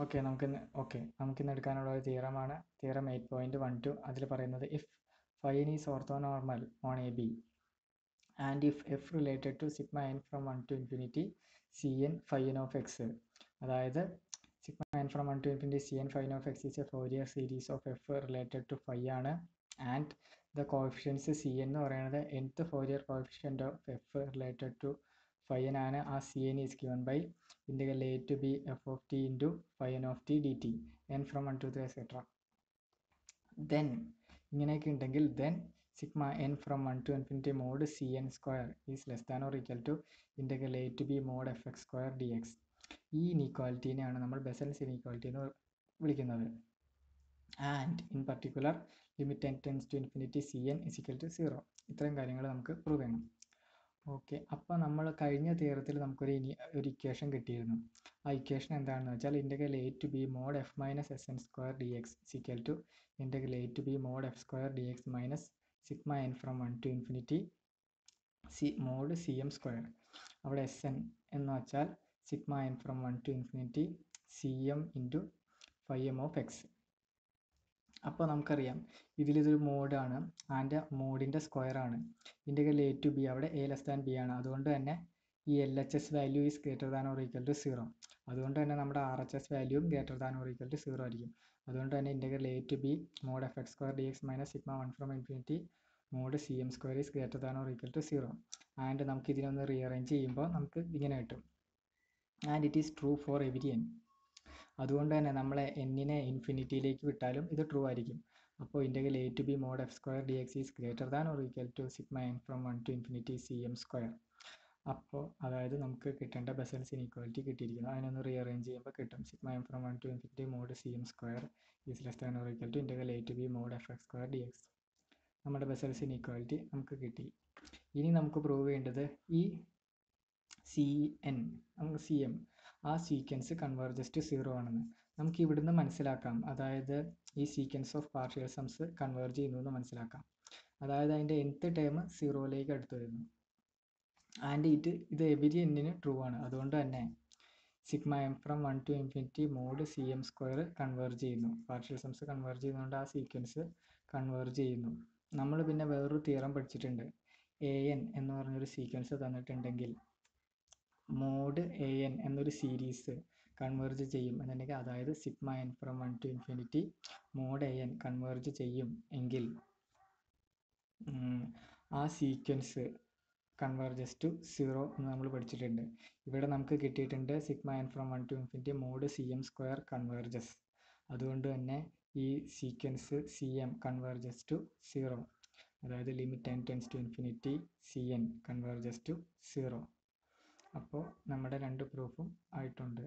Okay നമുക്കിന്ന് okay നമുക്കിന്ന് എടുക്കാനുള്ള ഒരു തിയറമാണ് theorem eight point one two അതിൽ പറയുന്നത് if phi n is orthonormal on A B and if F related to sigma N from one to infinity C N phi n of X അതായത് sigma N from one to infinity C N phi n of X is a Fourier series of F related to phi ആണ്. And the coefficients C N എന്ന് പറയുന്നത് nth Fourier coefficient of F related to phi ആണ് ആ C N is given by integral a to b f of t into phi n of t dt n from 1 to 3 etc then ഇങ്ങനെയൊക്കെ ഉണ്ടെങ്കിൽ then sigma n from 1 to infinity mod cn square is less than or equal A to B mod F X square D X ഈ ഇനീക്വാലിറ്റീനെയാണ് നമ്മൾ Bessel's inequality എന്ന് വിളിക്കുന്നത്. And in particular limit N tends to infinity C N is equal to zero ഇത്രയും കാര്യങ്ങൾ നമുക്ക് prove ചെയ്യണം. Okay. അപ്പോൾ നമ്മൾ കഴിഞ്ഞ തിയറത്തിൽ നമുക്കൊരു ഇനി ഒരു ഇക്വേഷൻ കിട്ടിയിരുന്നു. ആ ഇക്വേഷൻ എന്താണെന്ന് വെച്ചാൽ integral A to B mod F minus S N square D X is equal to integral A to B mod F square D X minus sigma N from one to infinity C mod C M square അവിടെ S N എന്ന് വെച്ചാൽ sigma N from one to infinity C M into phi M of X അപ്പോൾ നമുക്കറിയാം. ഇതിലിതൊരു മോഡാണ് and മോഡിന്റെ സ്ക്വയറാണ് integral A to B അവിടെ എ ലെസ് ദാൻ ബി ആണ്. അതുകൊണ്ട് തന്നെ ഈ L H S value is greater than or equal to zero അതുകൊണ്ട് തന്നെ നമ്മുടെ R H S വാല്യൂവും greater than or equal to zero ആയിരിക്കും. അതുകൊണ്ട് തന്നെ integral A to B mod F X square D X minus sigma one from infinity mod C M square is greater than or equal to zero and നമുക്ക് ഇതിനൊന്ന് rearrange ചെയ്യുമ്പോൾ നമുക്ക് ഇങ്ങനെ കിട്ടും. And it is true for every N അതുകൊണ്ട് തന്നെ നമ്മളെ എന്നിനെ ഇൻഫിനിറ്റിയിലേക്ക് വിട്ടാലും ഇത് ട്രൂ ആയിരിക്കും. അപ്പോൾ integral A to B mod F square D X is greater than or equal to sigma N from one to infinity C M square അപ്പോൾ അതായത് നമുക്ക് കിട്ടേണ്ട ബെസൽസ് ഇനീക്വാലിറ്റി കിട്ടിയിരിക്കുന്നു. അതിനൊന്ന് റീഅറേഞ്ച് ചെയ്യുമ്പോൾ കിട്ടും. Sigma M from one to infinity mod C M square is less than or equal to integral A to B mod F X square D X നമ്മുടെ Bessel's inequality നമുക്ക് കിട്ടി. ഇനി നമുക്ക് prove ചെയ്യേണ്ടത് ഈ സി എൻ നമുക്ക് C M ആ sequence converges to zero ആണെന്ന്. നമുക്ക് ഇവിടുന്ന് മനസ്സിലാക്കാം. അതായത് ഈ sequence of partial sums converge ചെയ്യുന്നു എന്ന് മനസ്സിലാക്കാം. അതായത് അതിന്റെ എൻത്ത് ടേം സീറോയിലേക്ക് അടുത്ത് വരുന്നു. ആൻഡ് ഇറ്റ് ഇത് എവരി എന്നിന് ട്രൂ ആണ്. അതുകൊണ്ട് തന്നെ sigma M from one to infinity mod C M square converge ചെയ്യുന്നു. പാർഷ്യൽ സംസ് കൺവേർജ് ചെയ്യുന്നതുകൊണ്ട് ആ സീക്വൻസ് കൺവേർജ് ചെയ്യുന്നു. നമ്മൾ പിന്നെ വേറൊരു തിയറം പഠിച്ചിട്ടുണ്ട്. എ എൻ എന്ന് പറഞ്ഞൊരു സീക്വൻസ് തന്നിട്ടുണ്ടെങ്കിൽ മോഡ് എ എൻ എന്നൊരു സീരീസ് കൺവേർജ് ചെയ്യും. എന്നുണ്ടെങ്കിൽ അതായത് sigma N from one to infinity mod A N converge ചെയ്യും എങ്കിൽ ആ സീക്വൻസ് കൺവേർജസ് ടു സീറോ എന്ന് നമ്മൾ പഠിച്ചിട്ടുണ്ട്. ഇവിടെ നമുക്ക് കിട്ടിയിട്ടുണ്ട് sigma N from one to infinity mod C M square converges അതുകൊണ്ട് തന്നെ ഈ sequence C M converges to zero അതായത് limit N tends to infinity C N converges to zero അപ്പോൾ നമ്മുടെ രണ്ട് പ്രൂഫും ആയിട്ടുണ്ട്.